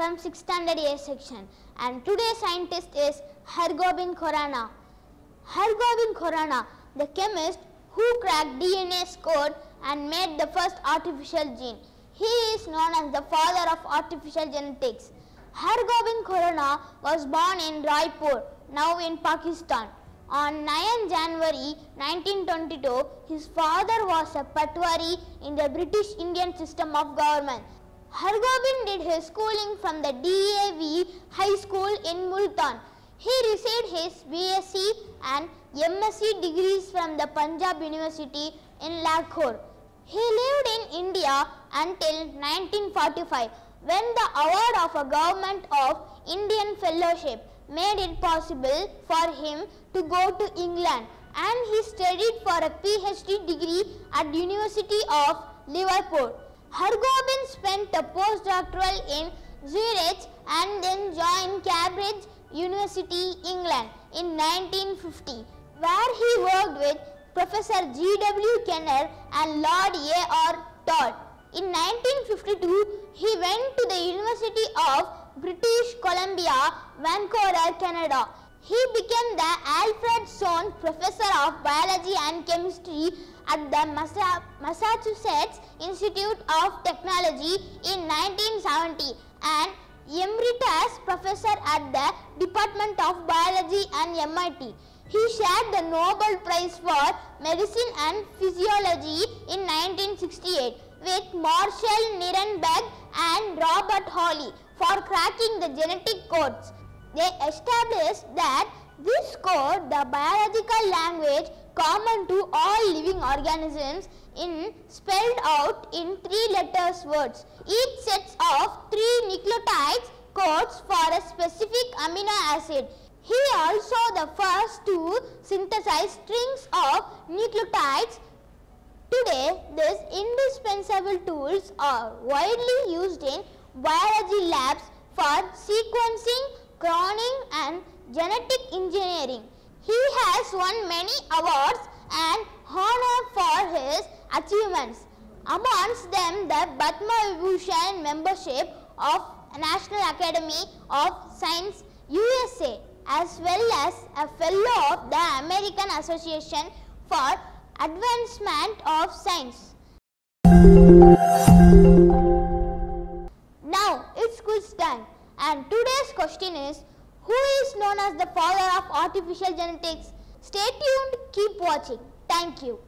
from 6th standard A section and today's scientist is Hargobind Khorana. Hargobind Khorana, the chemist who cracked DNA's code and made the first artificial gene. He is known as the father of artificial genetics. Hargobind Khorana was born in Raipur, now in Pakistan. On 9 January 1922, his father was a patwari in the British Indian system of government. Hargobind did his schooling from the DAV High School in Multan. He received his BSc and MSc degrees from the Punjab University in Lahore. He lived in India until 1945 when the award of a Government of Indian Fellowship made it possible for him to go to England and he studied for a PhD degree at University of Liverpool. Hargobind spent a postdoctoral in Zurich and then joined Cambridge University, England in 1950 where he worked with Professor G.W. Kenner and Lord A.R. Todd. In 1952, he went to the University of British Columbia, Vancouver, Canada. He became the Alfred Sloan Professor of Biology and Chemistry at the Massa- Massachusetts Institute of Technology in 1970 and Emeritus Professor at the Department of Biology and MIT. He shared the Nobel Prize for Medicine and Physiology in 1968 with Marshall Nirenberg and Robert Holley for cracking the genetic codes. They established that this code, the biological language common to all living organisms, in spelled out in three letters words. Each sets of three nucleotides codes for a specific amino acid. He also the first to synthesize strings of nucleotides Today, these indispensable tools are widely used in biology labs for sequencing, cloning and genetic engineering. He has won many awards and honor for his achievements. Amongst them, the Padma Vibhushan membership of National Academy of Science USA as well as a fellow of the American Association for Advancement of Science. Now it's quiz time and today's question is who is known as the father of artificial genetics? Stay tuned, keep watching. Thank you.